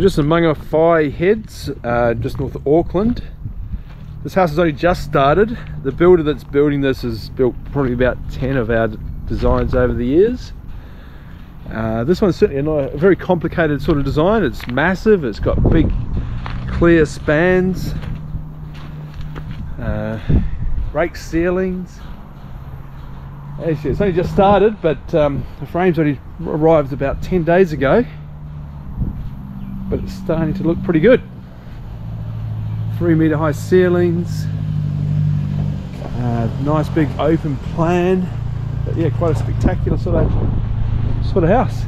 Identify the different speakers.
Speaker 1: just in Mangawhai Heads, uh, just north of Auckland. This house has only just started. The builder that's building this has built probably about 10 of our designs over the years. Uh, this one's certainly a, very complicated sort of design. It's massive, it's got big clear spans, uh, rake ceilings. It's only just started, but um, the frames only arrived about 10 days ago but it's starting to look pretty good. Three meter high ceilings, uh, nice big open plan, but yeah, quite a spectacular sort of sort of house.